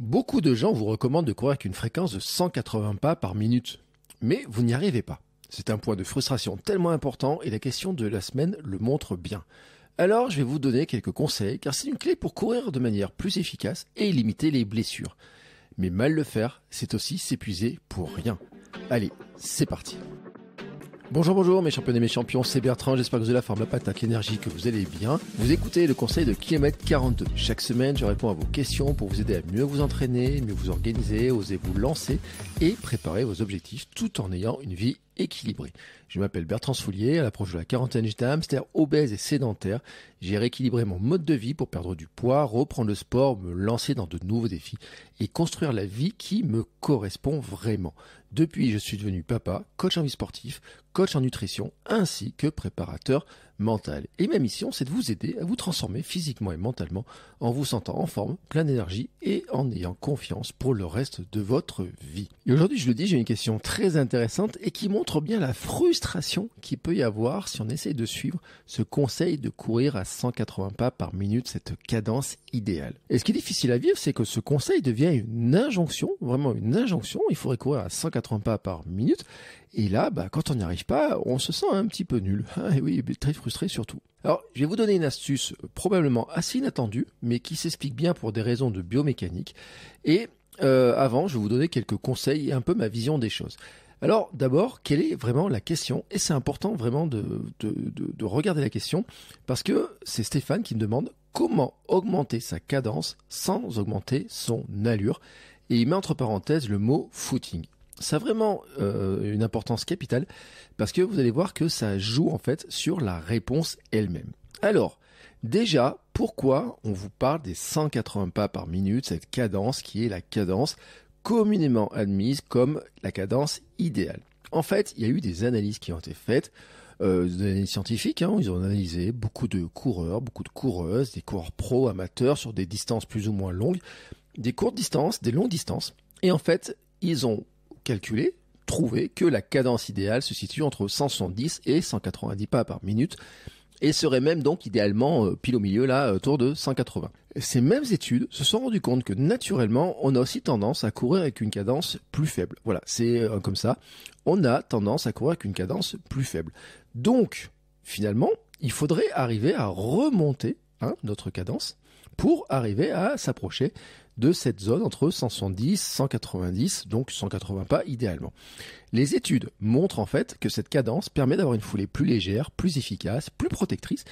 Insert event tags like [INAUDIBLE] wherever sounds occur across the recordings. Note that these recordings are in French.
Beaucoup de gens vous recommandent de courir avec une fréquence de 180 pas par minute, mais vous n'y arrivez pas. C'est un point de frustration tellement important et la question de la semaine le montre bien. Alors je vais vous donner quelques conseils car c'est une clé pour courir de manière plus efficace et limiter les blessures. Mais mal le faire, c'est aussi s'épuiser pour rien. Allez, c'est parti. Bonjour, bonjour mes champions et mes champions, c'est Bertrand, j'espère que vous avez la forme, la patate, l'énergie, que vous allez bien. Vous écoutez le conseil de kilomètre 42. Chaque semaine, je réponds à vos questions pour vous aider à mieux vous entraîner, mieux vous organiser, oser vous lancer et préparer vos objectifs tout en ayant une vie équilibrée. Je m'appelle Bertrand Soulier, à l'approche de la quarantaine, j'étais hamster obèse et sédentaire. J'ai rééquilibré mon mode de vie pour perdre du poids, reprendre le sport, me lancer dans de nouveaux défis et construire la vie qui me correspond vraiment. Depuis, je suis devenu papa, coach en vie sportif, coach en nutrition, ainsi que préparateur mental. Et ma mission, c'est de vous aider à vous transformer physiquement et mentalement en vous sentant en forme, plein d'énergie et en ayant confiance pour le reste de votre vie. Et aujourd'hui, je le dis, j'ai une question très intéressante et qui montre bien la frustration qu'il peut y avoir si on essaye de suivre ce conseil de courir à 180 pas par minute, cette cadence idéale. Et ce qui est difficile à vivre, c'est que ce conseil devient une injonction, vraiment une injonction. Il faudrait courir à 180 pas par minute. Et là, bah, quand on n'y arrive pas, on se sent un petit peu nul. Et [LAUGHS] oui, très frustré surtout. Alors, je vais vous donner une astuce euh, probablement assez inattendue, mais qui s'explique bien pour des raisons de biomécanique. Et euh, avant, je vais vous donner quelques conseils et un peu ma vision des choses. Alors d'abord, quelle est vraiment la question? Et c'est important vraiment de, de, de, regarder la question parce que c'est Stéphane qui me demande comment augmenter sa cadence sans augmenter son allure. Et il met entre parenthèses le mot footing ça a vraiment euh, une importance capitale parce que vous allez voir que ça joue en fait sur la réponse elle-même. Alors, déjà, pourquoi on vous parle des 180 pas par minute, cette cadence qui est la cadence? Communément admise comme la cadence idéale. En fait, il y a eu des analyses qui ont été faites, euh, des analyses scientifiques, hein, ils ont analysé beaucoup de coureurs, beaucoup de coureuses, des coureurs pro, amateurs sur des distances plus ou moins longues, des courtes distances, des longues distances, et en fait, ils ont calculé, trouvé que la cadence idéale se situe entre 170 et 190 pas par minute et serait même donc idéalement euh, pile au milieu là autour de 180. Ces mêmes études se sont rendues compte que naturellement on a aussi tendance à courir avec une cadence plus faible. Voilà, c'est euh, comme ça. On a tendance à courir avec une cadence plus faible. Donc finalement, il faudrait arriver à remonter hein, notre cadence pour arriver à s'approcher de cette zone entre 170, 190, donc 180 pas idéalement. Les études montrent en fait que cette cadence permet d'avoir une foulée plus légère, plus efficace, plus protectrice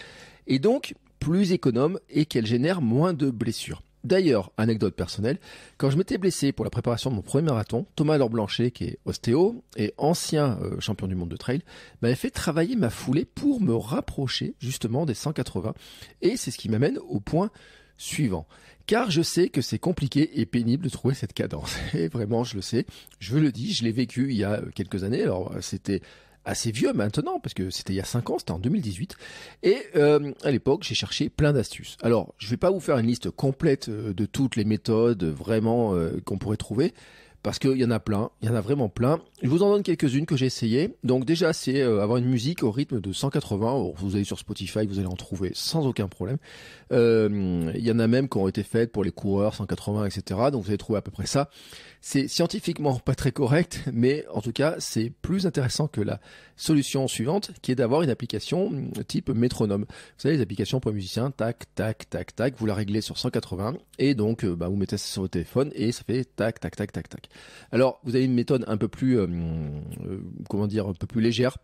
et donc plus économe et qu'elle génère moins de blessures. D'ailleurs, anecdote personnelle, quand je m'étais blessé pour la préparation de mon premier marathon, Thomas Laure Blanchet, qui est ostéo et ancien euh, champion du monde de trail, m'avait fait travailler ma foulée pour me rapprocher justement des 180. Et c'est ce qui m'amène au point suivant. Car je sais que c'est compliqué et pénible de trouver cette cadence. [LAUGHS] Et vraiment, je le sais. Je le dis, je l'ai vécu il y a quelques années. Alors, c'était assez vieux maintenant, parce que c'était il y a 5 ans, c'était en 2018. Et euh, à l'époque, j'ai cherché plein d'astuces. Alors, je vais pas vous faire une liste complète euh, de toutes les méthodes vraiment euh, qu'on pourrait trouver, parce qu'il y en a plein, il y en a vraiment plein. Je vous en donne quelques-unes que j'ai essayé. Donc déjà, c'est euh, avoir une musique au rythme de 180. vous allez sur Spotify, vous allez en trouver sans aucun problème. Euh, il y en a même qui ont été faites pour les coureurs 180, etc. Donc vous allez trouver à peu près ça. C'est scientifiquement [LAUGHS] pas très correct, mais en tout cas, c'est plus intéressant que la solution suivante, qui est d'avoir une application type métronome. Vous savez, les applications pour musiciens, tac, tac, tac, tac, vous la réglez sur 180, et donc euh, bah, vous mettez ça sur votre téléphone, et ça fait tac, tac, tac, tac, tac. Alors, vous avez une méthode un peu plus, euh, euh, comment dire, un peu plus légère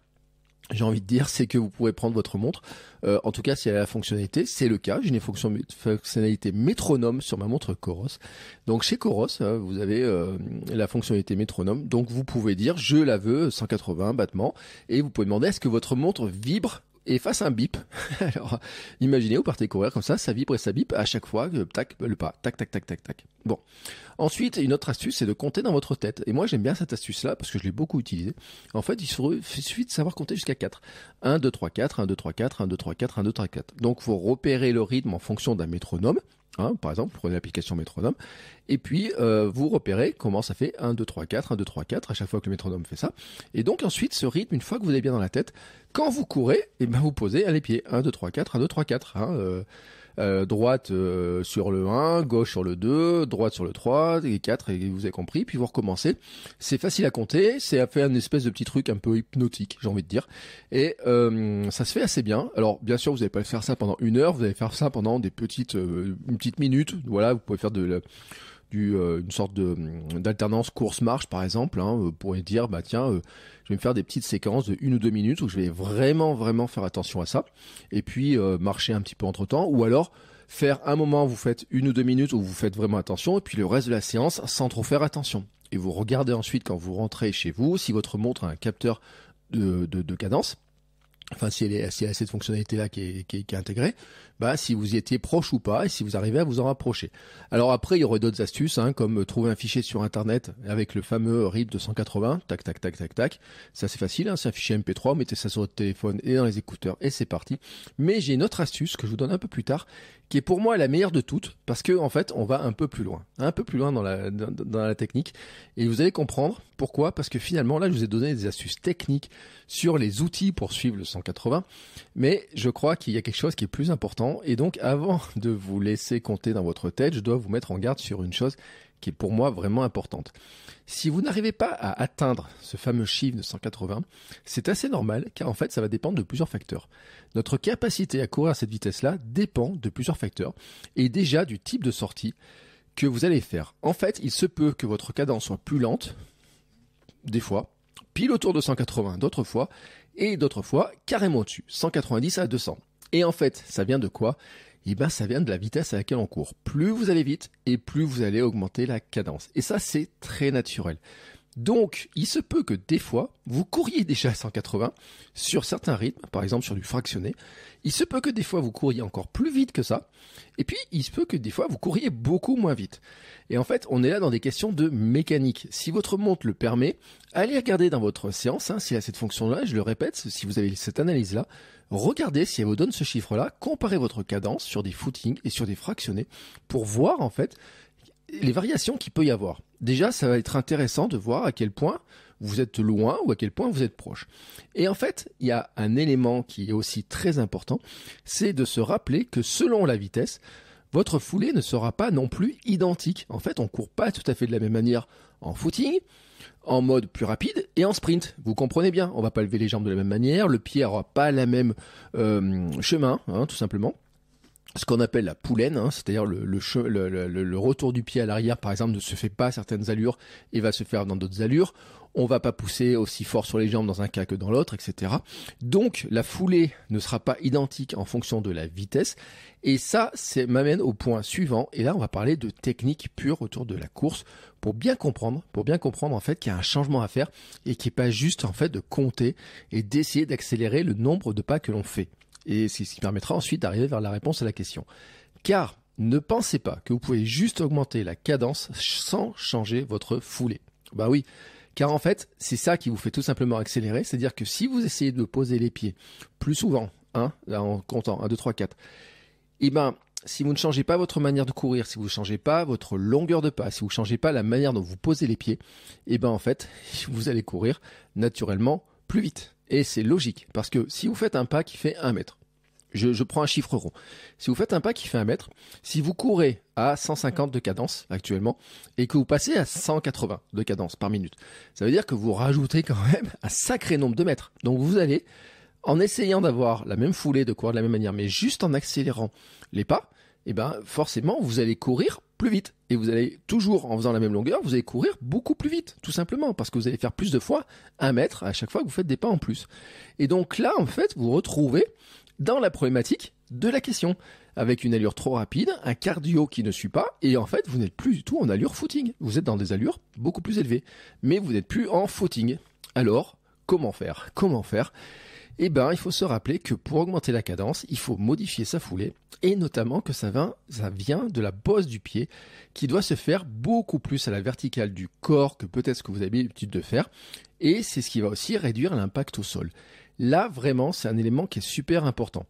j'ai envie de dire, c'est que vous pouvez prendre votre montre. Euh, en tout cas, si elle a la fonctionnalité, c'est le cas. J'ai une fonctionnalité métronome sur ma montre Coros. Donc chez Coros, vous avez la fonctionnalité métronome. Donc vous pouvez dire, je la veux 180 battements, et vous pouvez demander est-ce que votre montre vibre et fasse un bip. [LAUGHS] Alors, imaginez, vous partez courir comme ça, ça vibre et ça bip à chaque fois, que tac, le pas, tac, tac, tac, tac, tac. Bon. Ensuite, une autre astuce, c'est de compter dans votre tête. Et moi, j'aime bien cette astuce-là parce que je l'ai beaucoup utilisée. En fait, il suffit de savoir compter jusqu'à 4. 1, 2, 3, 4, 1, 2, 3, 4, 1, 2, 3, 4, 1, 2, 3, 4. Donc, vous repérez le rythme en fonction d'un métronome. Hein, par exemple, vous prenez l'application métronome, et puis euh, vous repérez comment ça fait 1, 2, 3, 4, 1, 2, 3, 4 à chaque fois que le métronome fait ça. Et donc ensuite, ce rythme, une fois que vous avez bien dans la tête, quand vous courez, et eh ben vous posez à les pieds 1, 2, 3, 4, 1, 2, 3, 4. Hein, euh, euh, droite euh, sur le 1, gauche sur le 2, droite sur le 3 et 4 et vous avez compris, puis vous recommencez. C'est facile à compter, c'est à faire une espèce de petit truc un peu hypnotique, j'ai envie de dire. Et euh, ça se fait assez bien. Alors bien sûr, vous n'allez pas faire ça pendant une heure, vous allez faire ça pendant des petites une petite minute. Voilà, vous pouvez faire de du, une sorte de d'alternance course-marche par exemple. Hein, vous pourrez dire bah tiens je vais me faire des petites séquences de une ou deux minutes où je vais vraiment vraiment faire attention à ça et puis euh, marcher un petit peu entre temps ou alors faire un moment où vous faites une ou deux minutes où vous faites vraiment attention et puis le reste de la séance sans trop faire attention et vous regardez ensuite quand vous rentrez chez vous si votre montre a un capteur de, de cadence enfin si elle, est, si elle a cette fonctionnalité là qui est, intégrée, bah si vous y étiez proche ou pas et si vous arrivez à vous en rapprocher. Alors après il y aurait d'autres astuces hein, comme trouver un fichier sur internet avec le fameux RIP 280, tac tac tac tac tac. C'est assez facile, hein, c'est un fichier MP3, vous mettez ça sur votre téléphone et dans les écouteurs et c'est parti. Mais j'ai une autre astuce que je vous donne un peu plus tard qui est pour moi la meilleure de toutes parce que en fait on va un peu plus loin, un peu plus loin dans la dans, dans la technique. Et vous allez comprendre pourquoi parce que finalement là je vous ai donné des astuces techniques sur les outils pour suivre le 180 mais je crois qu'il y a quelque chose qui est plus important. Et donc, avant de vous laisser compter dans votre tête, je dois vous mettre en garde sur une chose qui est pour moi vraiment importante. Si vous n'arrivez pas à atteindre ce fameux chiffre de 180, c'est assez normal car en fait ça va dépendre de plusieurs facteurs. Notre capacité à courir à cette vitesse-là dépend de plusieurs facteurs et déjà du type de sortie que vous allez faire. En fait, il se peut que votre cadence soit plus lente, des fois, pile autour de 180 d'autres fois, et d'autres fois carrément au-dessus, 190 à 200. Et en fait, ça vient de quoi? Eh ben, ça vient de la vitesse à laquelle on court. Plus vous allez vite et plus vous allez augmenter la cadence. Et ça, c'est très naturel. Donc, il se peut que des fois, vous couriez déjà à 180 sur certains rythmes, par exemple sur du fractionné. Il se peut que des fois, vous couriez encore plus vite que ça. Et puis, il se peut que des fois, vous couriez beaucoup moins vite. Et en fait, on est là dans des questions de mécanique. Si votre montre le permet, allez regarder dans votre séance, hein, s'il a cette fonction-là, je le répète, si vous avez cette analyse-là, regardez si elle vous donne ce chiffre-là, comparez votre cadence sur des footings et sur des fractionnés pour voir en fait les variations qu'il peut y avoir. Déjà, ça va être intéressant de voir à quel point vous êtes loin ou à quel point vous êtes proche. Et en fait, il y a un élément qui est aussi très important, c'est de se rappeler que selon la vitesse, votre foulée ne sera pas non plus identique. En fait, on court pas tout à fait de la même manière en footing, en mode plus rapide et en sprint. Vous comprenez bien, on va pas lever les jambes de la même manière, le pied aura pas la même euh, chemin, hein, tout simplement. Ce qu'on appelle la poulaine, hein, c'est-à-dire le, retour du pied à l'arrière, par exemple, ne se fait pas à certaines allures et va se faire dans d'autres allures. On va pas pousser aussi fort sur les jambes dans un cas que dans l'autre, etc. Donc la foulée ne sera pas identique en fonction de la vitesse. Et ça, c'est m'amène au point suivant. Et là, on va parler de technique pure autour de la course pour bien comprendre, pour bien comprendre en fait qu'il y a un changement à faire et qui n'est pas juste en fait de compter et d'essayer d'accélérer le nombre de pas que l'on fait. Et c'est ce qui permettra ensuite d'arriver vers la réponse à la question. Car ne pensez pas que vous pouvez juste augmenter la cadence sans changer votre foulée. Bah oui, car en fait, c'est ça qui vous fait tout simplement accélérer, c'est-à-dire que si vous essayez de poser les pieds plus souvent, hein, en comptant 1, 2, 3, 4, et ben si vous ne changez pas votre manière de courir, si vous ne changez pas votre longueur de pas, si vous ne changez pas la manière dont vous posez les pieds, et eh ben en fait, [LAUGHS] vous allez courir naturellement plus vite. Et c'est logique, parce que si vous faites un pas qui fait un mètre, je, prends un chiffre rond. Si vous faites un pas qui fait un mètre, si vous courez à 150 de cadence actuellement et que vous passez à 180 de cadence par minute, ça veut dire que vous rajoutez quand même un sacré nombre de mètres. Donc vous allez, en essayant d'avoir la même foulée, de courir de la même manière, mais juste en accélérant les pas, eh ben forcément vous allez courir plus vite et vous allez toujours en faisant la même longueur, vous allez courir beaucoup plus vite, tout simplement parce que vous allez faire plus de fois un mètre à chaque fois que vous faites des pas en plus. Et donc là, en fait, vous retrouvez dans la problématique de la question avec une allure trop rapide, un cardio qui ne suit pas, et en fait, vous n'êtes plus du tout en allure footing. Vous êtes dans des allures beaucoup plus élevées, mais vous n'êtes plus en footing. Alors, comment faire Comment faire eh ben, il faut se rappeler que pour augmenter la cadence, il faut modifier sa foulée et notamment que ça vient, ça vient de la bosse du pied qui doit se faire beaucoup plus à la verticale du corps que peut-être ce que vous avez l'habitude de faire et c'est ce qui va aussi réduire l'impact au sol. Là, vraiment, c'est un élément qui est super important.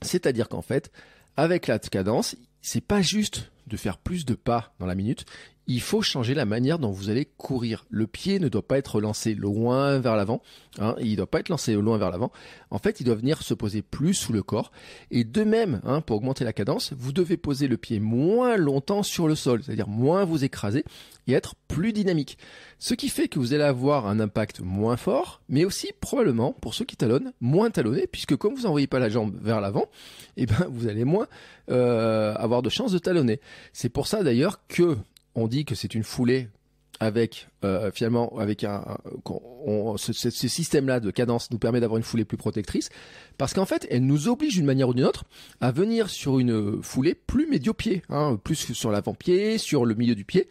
C'est-à-dire qu'en fait, avec la cadence, c'est pas juste de faire plus de pas dans la minute, il faut changer la manière dont vous allez courir. Le pied ne doit pas être lancé loin vers l'avant. Hein, il ne doit pas être lancé loin vers l'avant. En fait, il doit venir se poser plus sous le corps. Et de même, hein, pour augmenter la cadence, vous devez poser le pied moins longtemps sur le sol, c'est-à-dire moins vous écraser et être plus dynamique. Ce qui fait que vous allez avoir un impact moins fort, mais aussi probablement, pour ceux qui talonnent, moins talonné, puisque comme vous n'envoyez pas la jambe vers l'avant, eh ben, vous allez moins euh, avoir de chances de talonner. C'est pour ça d'ailleurs que on dit que c'est une foulée avec euh, finalement avec un, ce, système-là de cadence nous permet d'avoir une foulée plus protectrice parce qu'en fait elle nous oblige d'une manière ou d'une autre à venir sur une foulée plus médio-pied, hein, plus sur l'avant-pied, sur le milieu du pied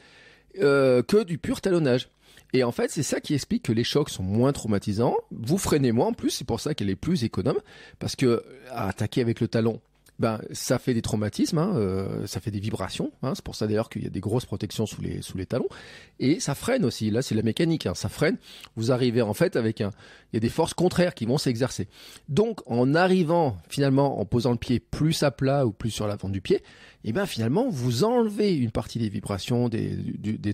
euh, que du pur talonnage. Et en fait, c'est ça qui explique que les chocs sont moins traumatisants. Vous freinez moins en plus, c'est pour ça qu'elle est plus économe, parce que attaquer avec le talon, ben ça fait des traumatismes, hein, euh, ça fait des vibrations. Hein, c'est pour ça d'ailleurs qu'il y a des grosses protections sous les talons et ça freine aussi. Là, c'est la mécanique, hein, ça freine. Vous arrivez en fait avec un, il y a des forces contraires qui vont s'exercer. Donc, en arrivant finalement en posant le pied plus à plat ou plus sur l'avant du pied, et eh ben finalement vous enlevez une partie des vibrations, des, des, des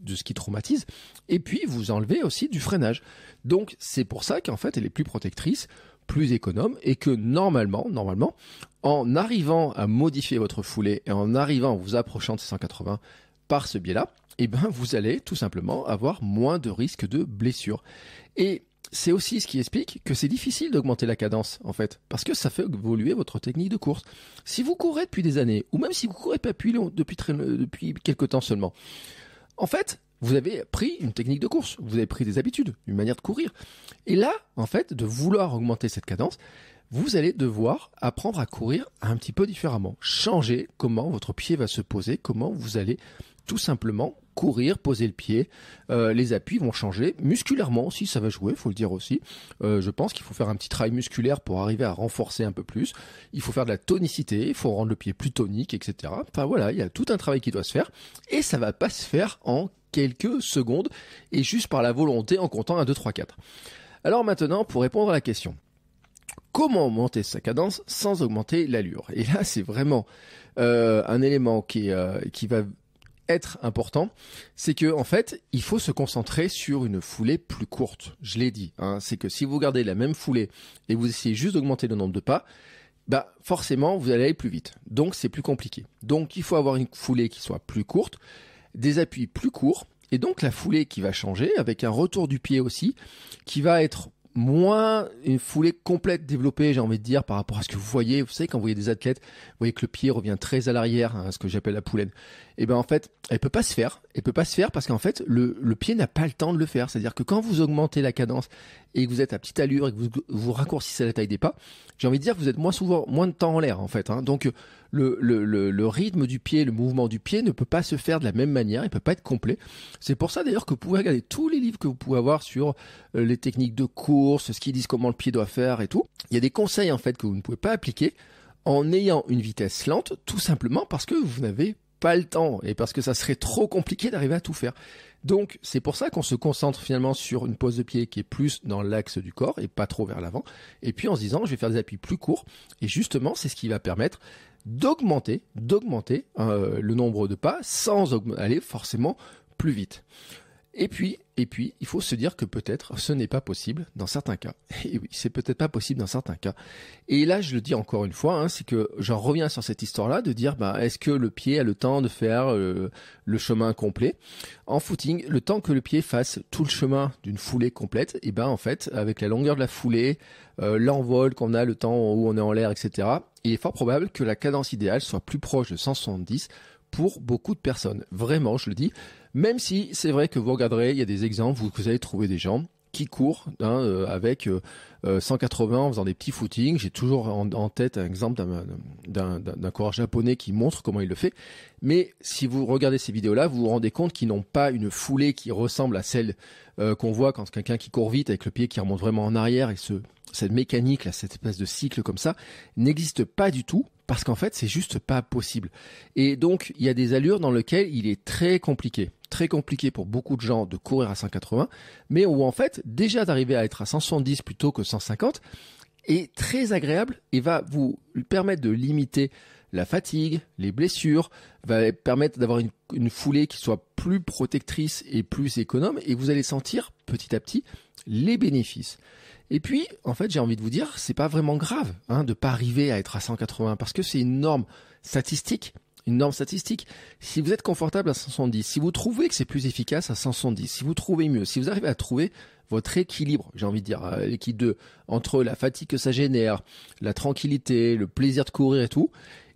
de ce qui traumatise, et puis vous enlevez aussi du freinage. Donc c'est pour ça qu'en fait elle est plus protectrice plus économe et que normalement, normalement, en arrivant à modifier votre foulée et en arrivant en vous approchant de 180 par ce biais-là, eh ben vous allez tout simplement avoir moins de risques de blessure. Et c'est aussi ce qui explique que c'est difficile d'augmenter la cadence, en fait, parce que ça fait évoluer votre technique de course. Si vous courez depuis des années, ou même si vous courez depuis, depuis, depuis quelques temps seulement, en fait, vous avez pris une technique de course, vous avez pris des habitudes, une manière de courir. Et là, en fait, de vouloir augmenter cette cadence, vous allez devoir apprendre à courir un petit peu différemment. Changer comment votre pied va se poser, comment vous allez tout simplement courir, poser le pied. Euh, les appuis vont changer. Musculairement aussi, ça va jouer, faut le dire aussi. Euh, je pense qu'il faut faire un petit travail musculaire pour arriver à renforcer un peu plus. Il faut faire de la tonicité, il faut rendre le pied plus tonique, etc. Enfin voilà, il y a tout un travail qui doit se faire. Et ça va pas se faire en quelques secondes et juste par la volonté en comptant 1, 2, 3, 4. Alors maintenant, pour répondre à la question, comment augmenter sa cadence sans augmenter l'allure? Et là, c'est vraiment euh, un élément qui, euh, qui va être important, c'est que en fait, il faut se concentrer sur une foulée plus courte. Je l'ai dit, hein, c'est que si vous gardez la même foulée et vous essayez juste d'augmenter le nombre de pas, bah forcément vous allez aller plus vite. Donc c'est plus compliqué. Donc il faut avoir une foulée qui soit plus courte des appuis plus courts, et donc la foulée qui va changer, avec un retour du pied aussi, qui va être moins une foulée complète développée, j'ai envie de dire, par rapport à ce que vous voyez. Vous savez, quand vous voyez des athlètes, vous voyez que le pied revient très à l'arrière, hein, ce que j'appelle la poulaine. Et eh ben en fait, elle peut pas se faire. Elle peut pas se faire parce qu'en fait, le, le pied n'a pas le temps de le faire. C'est-à-dire que quand vous augmentez la cadence et que vous êtes à petite allure et que vous, vous raccourcissez la taille des pas, j'ai envie de dire que vous êtes moins souvent, moins de temps en l'air en fait. Hein. Donc le, le, le, rythme du pied, le mouvement du pied ne peut pas se faire de la même manière, il peut pas être complet. C'est pour ça d'ailleurs que vous pouvez regarder tous les livres que vous pouvez avoir sur euh, les techniques de ce qu'ils disent comment le pied doit faire et tout. Il y a des conseils en fait que vous ne pouvez pas appliquer en ayant une vitesse lente, tout simplement parce que vous n'avez pas le temps et parce que ça serait trop compliqué d'arriver à tout faire. Donc c'est pour ça qu'on se concentre finalement sur une pose de pied qui est plus dans l'axe du corps et pas trop vers l'avant. Et puis en se disant je vais faire des appuis plus courts et justement c'est ce qui va permettre d'augmenter, d'augmenter euh, le nombre de pas sans aller forcément plus vite. Et puis, et puis, il faut se dire que peut-être ce n'est pas possible dans certains cas. [LAUGHS] Et oui, c'est peut-être pas possible dans certains cas. Et là, je le dis encore une fois, hein, c'est que j'en reviens sur cette histoire-là de dire, bah, est-ce que le pied a le temps de faire euh, le chemin complet? En footing, le temps que le pied fasse tout le chemin d'une foulée complète, et ben en fait, avec la longueur de la foulée, euh, l'envol qu'on a, le temps où on est en l'air, etc. Il est fort probable que la cadence idéale soit plus proche de 170 pour beaucoup de personnes. Vraiment, je le dis. Même si c'est vrai que vous regarderez, il y a des exemples, vous, vous allez trouver des gens qui courent hein, euh, avec 180 euh, euh, en faisant des petits footings. J'ai toujours en, tête un exemple d'un coureur japonais qui montre comment il le fait. Mais si vous regardez ces vidéos-là, vous vous rendez compte qu'ils n'ont pas une foulée qui ressemble à celle qu'on voit quand quelqu'un qui court vite avec le pied qui remonte vraiment en arrière et ce, cette mécanique, là, cette espèce de cycle comme ça, n'existe pas du tout parce qu'en fait, c'est juste pas possible. Et donc, il y a des allures dans lesquelles il est très compliqué très compliqué pour beaucoup de gens de courir à 180, mais où en fait, déjà d'arriver à être à 170 plutôt que 150 est très agréable et va vous permettre de limiter la fatigue, les blessures, va permettre d'avoir une, foulée qui soit plus protectrice et plus économe et vous allez sentir petit à petit les bénéfices. Et puis, en fait, j'ai envie de vous dire, c'est pas vraiment grave hein, de pas arriver à être à 180 parce que c'est une norme statistique une norme statistique. Si vous êtes confortable à 170, si vous trouvez que c'est plus efficace à 170, si vous trouvez mieux, si vous arrivez à trouver votre équilibre, j'ai envie de dire, euh, entre la fatigue que ça génère, la tranquillité, le plaisir de courir et tout,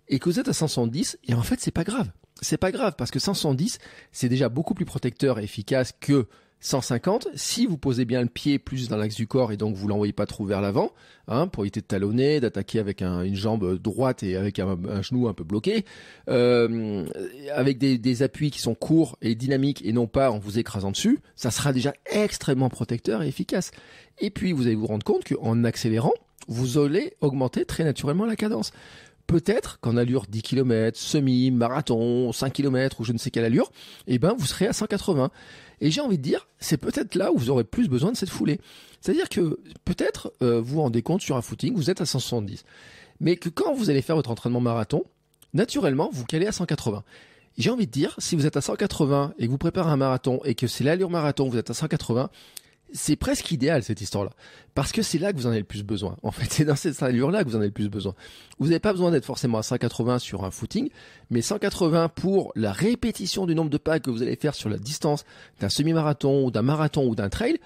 et que vous êtes à 170, et en fait c'est pas grave. C'est pas grave parce que 510 c'est déjà beaucoup plus protecteur et efficace que 150, si vous posez bien le pied plus dans l'axe du corps et donc vous l'envoyez pas trop vers l'avant, hein, pour éviter de talonner, d'attaquer avec une jambe droite et avec un, genou un peu bloqué, euh, avec des, des, appuis qui sont courts et dynamiques et non pas en vous écrasant dessus, ça sera déjà extrêmement protecteur et efficace. Et puis vous allez vous rendre compte qu'en accélérant, vous allez augmenter très naturellement la cadence. Peut-être qu'en allure 10 km, semi, marathon, 5 km ou je ne sais quelle allure, eh ben vous serez à 180. Et j'ai envie de dire, c'est peut-être là où vous aurez plus besoin de cette foulée. C'est-à-dire que peut-être euh, vous vous rendez compte sur un footing, vous êtes à 170. Mais que quand vous allez faire votre entraînement marathon, naturellement, vous calez à 180. J'ai envie de dire, si vous êtes à 180 et que vous préparez un marathon et que c'est l'allure marathon, vous êtes à 180, c'est presque idéal cette histoire-là. Parce que c'est là que vous en avez le plus besoin. En fait, [LAUGHS] c'est dans cette allure-là que vous en avez le plus besoin. Vous n'avez pas besoin d'être forcément à 180 sur un footing, mais 180 pour la répétition du nombre de pas que vous allez faire sur la distance d'un semi-marathon ou d'un marathon ou d'un trail.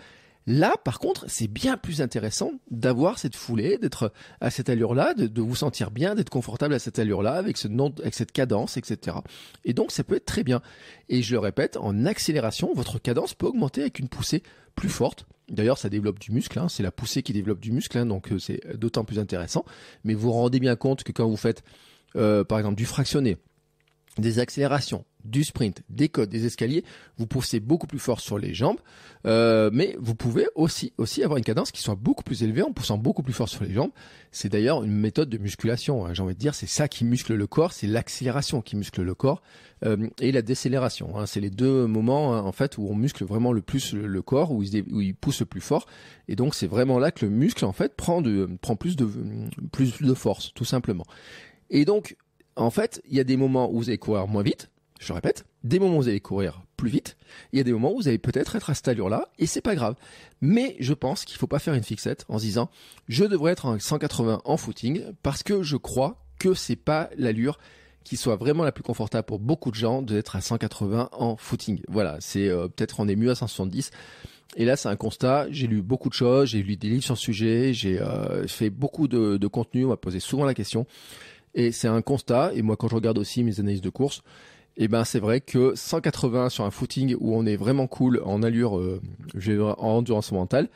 Là, par contre, c'est bien plus intéressant d'avoir cette foulée, d'être à cette allure-là, de, vous sentir bien, d'être confortable à cette allure-là, avec, ce avec cette cadence, etc. Et donc, ça peut être très bien. Et je le répète, en accélération, votre cadence peut augmenter avec une poussée plus forte. D'ailleurs, ça développe du muscle, hein. c'est la poussée qui développe du muscle, hein. donc euh, c'est d'autant plus intéressant. Mais vous vous rendez bien compte que quand vous faites, euh, par exemple, du fractionné, des accélérations, du sprint, des codes, des escaliers, vous poussez beaucoup plus fort sur les jambes, euh, mais vous pouvez aussi aussi avoir une cadence qui soit beaucoup plus élevée en poussant beaucoup plus fort sur les jambes. C'est d'ailleurs une méthode de musculation. Hein, j'ai envie de dire, c'est ça qui muscle le corps, c'est l'accélération qui muscle le corps euh, et la décélération. Hein, c'est les deux moments hein, en fait où on muscle vraiment le plus le, corps, où il, où il pousse le plus fort. Et donc c'est vraiment là que le muscle en fait prend de prend plus de plus de force, tout simplement. Et donc en fait, il y a des moments où vous allez courir moins vite, je répète, des moments où vous allez courir plus vite, il y a des moments où vous allez peut-être être à cette allure-là, et c'est pas grave. Mais je pense qu'il faut pas faire une fixette en se disant, je devrais être en 180 en footing, parce que je crois que c'est pas l'allure qui soit vraiment la plus confortable pour beaucoup de gens d'être à 180 en footing. Voilà, c'est euh, peut-être on est mieux à 170. Et là, c'est un constat. J'ai lu beaucoup de choses, j'ai lu des livres sur le sujet, j'ai euh, fait beaucoup de contenu. On m'a posé souvent la question. Et c'est un constat. Et moi, quand je regarde aussi mes analyses de course, eh ben c'est vrai que 180 sur un footing où on est vraiment cool en allure, euh, en endurance mentale,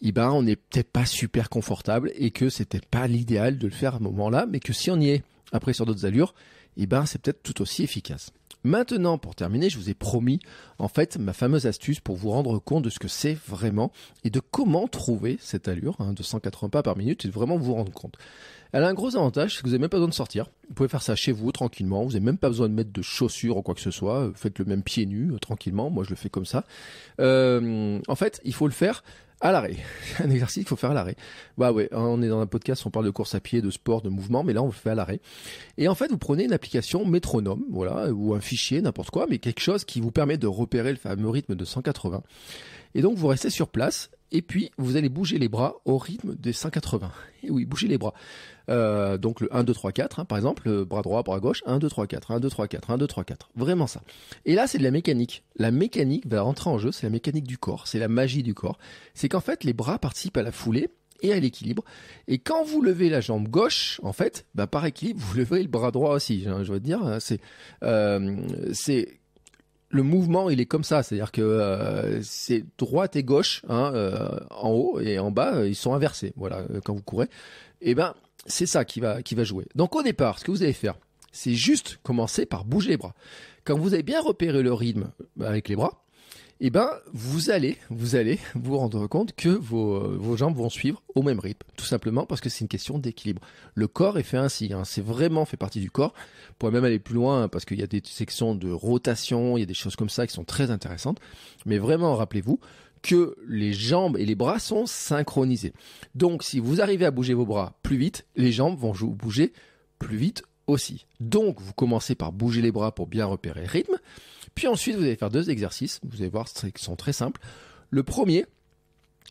eh ben on n'est peut-être pas super confortable et que c'était pas l'idéal de le faire à ce moment-là, mais que si on y est après sur d'autres allures, eh ben c'est peut-être tout aussi efficace. Maintenant, pour terminer, je vous ai promis en fait ma fameuse astuce pour vous rendre compte de ce que c'est vraiment et de comment trouver cette allure hein, de 180 pas par minute et de vraiment vous rendre compte. Elle a un gros avantage, c'est que vous n'avez même pas besoin de sortir. Vous pouvez faire ça chez vous tranquillement. Vous n'avez même pas besoin de mettre de chaussures ou quoi que ce soit. Faites le même pied nu euh, tranquillement. Moi, je le fais comme ça. Euh, en fait, il faut le faire à l'arrêt. [LAUGHS] un exercice qu'il faut faire à l'arrêt. Bah ouais, on est dans un podcast, on parle de course à pied, de sport, de mouvement, mais là on le fait à l'arrêt. Et en fait, vous prenez une application métronome, voilà, ou un fichier, n'importe quoi, mais quelque chose qui vous permet de repérer le fameux rythme de 180. Et donc vous restez sur place et puis vous allez bouger les bras au rythme des 180. Et oui, bougez les bras. Euh, donc le 1, 2, 3, 4, par exemple, le bras droit, bras gauche, 1, 2, 3, 4, 1, 2, 3, 4, 1, 2, 3, 4. Vraiment ça. Et là, c'est de la mécanique. La mécanique va rentrer en jeu, c'est la mécanique du corps, c'est la magie du corps. C'est qu'en fait, les bras participent à la foulée et à l'équilibre. Et quand vous levez la jambe gauche, en fait, bah, par équilibre, [LAUGHS] vous levez le bras droit aussi. Hein, je veux dire, hein, c'est euh, c'est le mouvement, il est comme ça, c'est-à-dire que euh, c'est droite et gauche, hein, euh, en haut et en bas, euh, ils sont inversés. Voilà, quand vous courez, et eh ben c'est ça qui va qui va jouer. Donc au départ, ce que vous allez faire, c'est juste commencer par bouger les bras. Quand vous avez bien repéré le rythme avec les bras, eh ben, vous allez, vous allez vous rendre compte que vos, vos jambes vont suivre au même rythme, tout simplement parce que c'est une question d'équilibre. Le corps est fait ainsi, hein, c'est vraiment fait partie du corps. Vous pourrez même aller plus loin parce qu'il y a des sections de rotation, il y a des choses comme ça qui sont très intéressantes. Mais vraiment, rappelez-vous que les jambes et les bras sont synchronisés. Donc, si vous arrivez à bouger vos bras plus vite, les jambes vont bouger plus vite aussi. Donc, vous commencez par bouger les bras pour bien repérer le rythme. Puis ensuite, vous allez faire deux exercices. Vous allez voir, ils sont très simples. Le premier,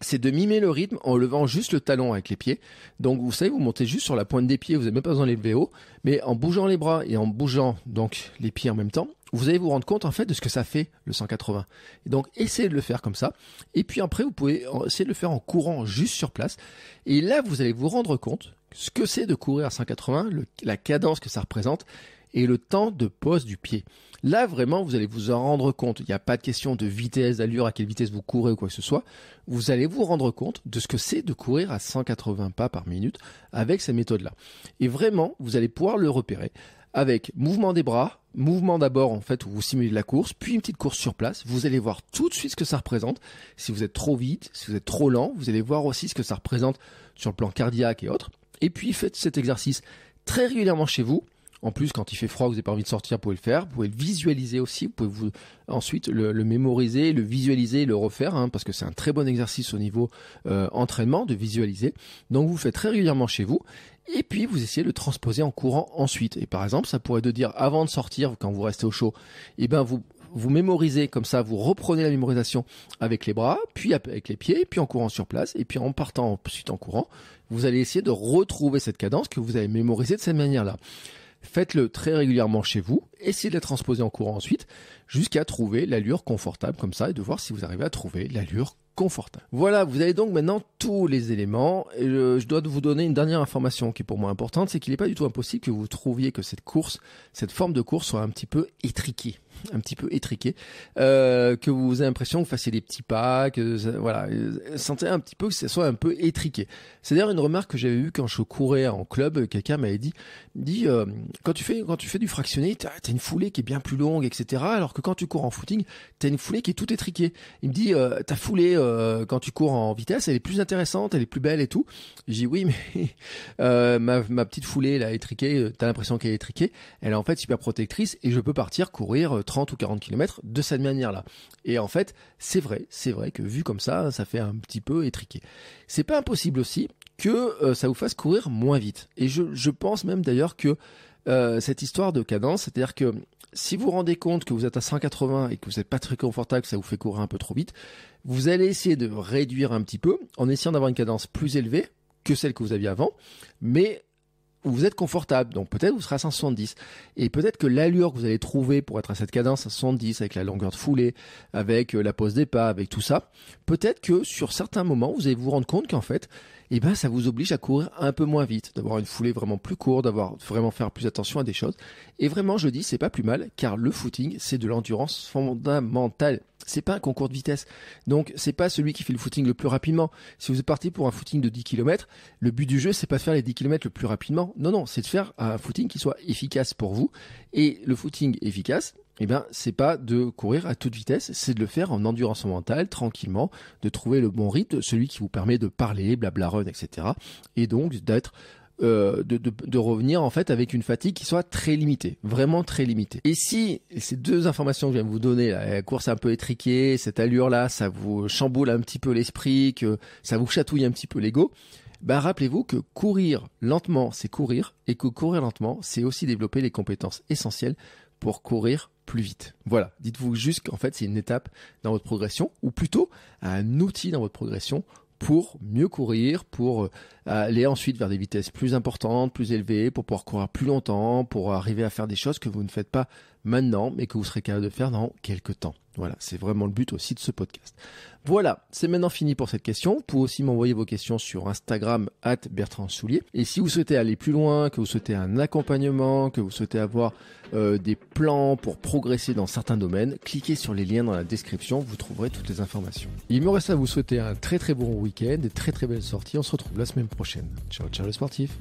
c'est de mimer le rythme en levant juste le talon avec les pieds. Donc vous savez, vous montez juste sur la pointe des pieds, vous n'avez même pas besoin de lever haut, mais en bougeant les bras et en bougeant donc les pieds en même temps, vous allez vous rendre compte en fait de ce que ça fait le 180. Et donc essayez de le faire comme ça. Et puis après, vous pouvez essayer de le faire en courant juste sur place. Et là, vous allez vous rendre compte ce que c'est de courir à 180, la cadence que ça représente et le temps de pose du pied. Là, vraiment, vous allez vous en rendre compte. Il n'y a pas de question de vitesse, d'allure, à quelle vitesse vous courez ou quoi que ce soit. Vous allez vous rendre compte de ce que c'est de courir à 180 pas par minute avec ces méthodes-là. Et vraiment, vous allez pouvoir le repérer avec mouvement des bras, mouvement d'abord en fait où vous simulez la course, puis une petite course sur place. Vous allez voir tout de suite ce que ça représente. Si vous êtes trop vite, si vous êtes trop lent, vous allez voir aussi ce que ça représente sur le plan cardiaque et autres. Et puis faites cet exercice très régulièrement chez vous. En plus, quand il fait froid, vous n'avez pas envie de sortir, vous pouvez le faire. Vous pouvez le visualiser aussi. Vous pouvez vous ensuite le, mémoriser, le visualiser, le refaire, hein, parce que c'est un très bon exercice au niveau euh, entraînement de visualiser. Donc vous faites très régulièrement chez vous. Et puis vous essayez de le transposer en courant ensuite. Et par exemple, ça pourrait de dire avant de sortir, quand vous restez au chaud, eh ben vous vous mémorisez comme ça, vous reprenez la mémorisation avec les bras, puis avec les pieds, puis en courant sur place, et puis en partant ensuite en courant, vous allez essayer de retrouver cette cadence que vous avez mémorisée de cette manière-là. Faites-le très régulièrement chez vous, essayez de la transposer en courant ensuite, jusqu'à trouver l'allure confortable comme ça et de voir si vous arrivez à trouver l'allure confortable. Voilà, vous avez donc maintenant tous les éléments. Et je, dois vous donner une dernière information qui est pour moi importante, c'est qu'il n'est pas du tout impossible que vous trouviez que cette course, cette forme de course soit un petit peu étriquée un petit peu étriquée, euh, que vous avez l'impression que vous fassiez des petits pas, que voilà, sentez un petit peu que ce soit un peu étriqué. C'est d'ailleurs une remarque que j'avais eue quand je courais en club, quelqu'un m'avait dit, dit euh, quand tu fais quand tu fais du fractionné, t'as as une foulée qui est bien plus longue, etc. Alors que quand tu cours en footing, t'as une foulée qui est tout étriquée. Il me dit, euh, ta foulée euh, quand tu cours en vitesse, elle est plus intéressante, elle est plus belle et tout. J'ai dit oui, [LAUGHS] mais euh, ma, petite foulée là étriquée, t'as l'impression qu'elle est étriquée, elle est en fait super protectrice et je peux partir courir 30 ou 40 km de cette manière-là. Et en fait, c'est vrai, c'est vrai que vu comme ça, ça fait un petit peu étriqué. C'est pas impossible aussi que ça vous fasse courir moins vite. Et je, je pense même d'ailleurs que cette histoire de cadence, c'est-à-dire que si vous vous rendez compte que vous êtes à 180 et que vous n'êtes pas très confortable, que ça vous fait courir un peu trop vite, vous allez essayer de réduire un petit peu en essayant d'avoir une cadence plus élevée que celle que vous aviez avant, mais vous êtes confortable. Donc peut-être vous serez à 170. Et peut-être que l'allure que vous allez trouver pour être à cette cadence à 170, avec la longueur de foulée, avec euh, la pose des pas, avec tout ça, peut-être que sur certains moments, vous allez vous rendre compte qu'en fait, eh ben, ça vous oblige à courir un peu moins vite, d'avoir une foulée vraiment plus courte, d'avoir vraiment faire plus attention à des choses. Et vraiment, je dis, c'est pas plus mal, car le footing, c'est de l'endurance fondamentale. C'est pas un concours de vitesse. Donc, c'est pas celui qui fait le footing le plus rapidement. Si vous êtes parti pour un footing de 10 km, le but du jeu, c'est pas de faire les 10 km le plus rapidement. Non, non, c'est de faire un footing qui soit efficace pour vous. Et le footing efficace, eh bien, c'est pas de courir à toute vitesse, c'est de le faire en endurance mentale, tranquillement, de trouver le bon rythme, celui qui vous permet de parler, blabla run, etc. Et donc d'être euh, de, revenir en fait avec une fatigue qui soit très limitée, vraiment très limitée. Et si ces deux informations que je viens de vous donner, la course un peu étriquée, cette allure là, ça vous chamboule un petit peu l'esprit, que ça vous chatouille un petit peu l'ego, ben rappelez-vous que courir lentement, c'est courir, et que courir lentement, c'est aussi développer les compétences essentielles pour courir plus vite. Voilà, dites-vous juste qu'en fait c'est une étape dans votre progression, ou plutôt un outil dans votre progression pour mieux courir, pour euh, aller ensuite vers des vitesses plus importantes, plus élevées, pour pouvoir courir plus longtemps, pour arriver à faire des choses que vous ne faites pas maintenant, mais que vous serez capable de faire dans quelques temps. Voilà, c'est vraiment le but aussi de ce podcast. Voilà, c'est maintenant fini pour cette question. Vous pouvez aussi m'envoyer vos questions sur Instagram at Bertrand Soulier. Et si vous souhaitez aller plus loin, que vous souhaitez un accompagnement, que vous souhaitez avoir euh, des plans pour progresser dans certains domaines, cliquez sur les liens dans la description, vous trouverez toutes les informations. Il me reste à vous souhaiter un très très bon week-end, et très très belles sorties. On se retrouve la semaine prochaine. Ciao ciao les sportifs